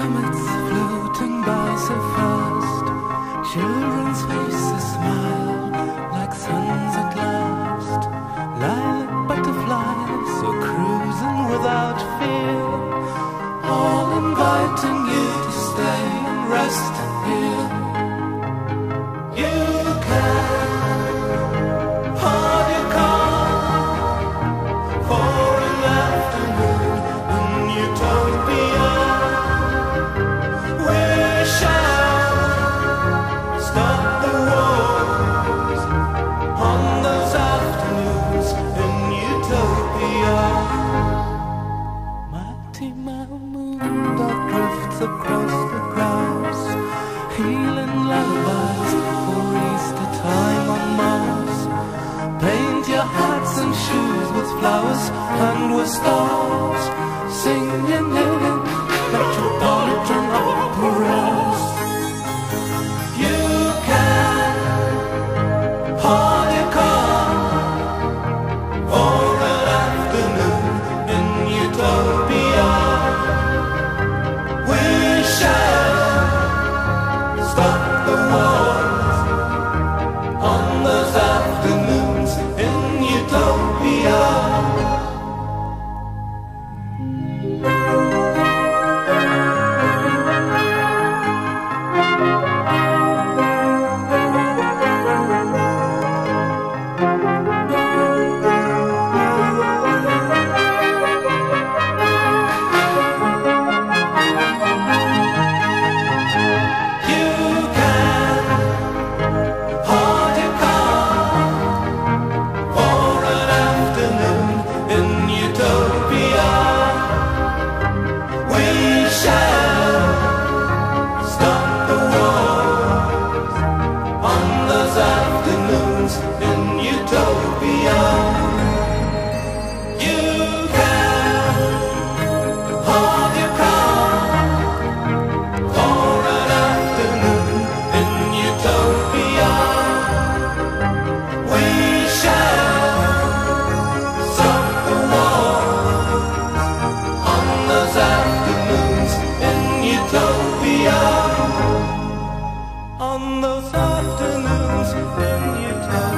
Comets floating by so fast. Children's faces smile like suns at last. Lilac butterflies are cruising without fear. across the grass, Healing lullabies for Easter time on Mars. Paint your hats and shoes with flowers and with stars Singing in those afternoons when you talk.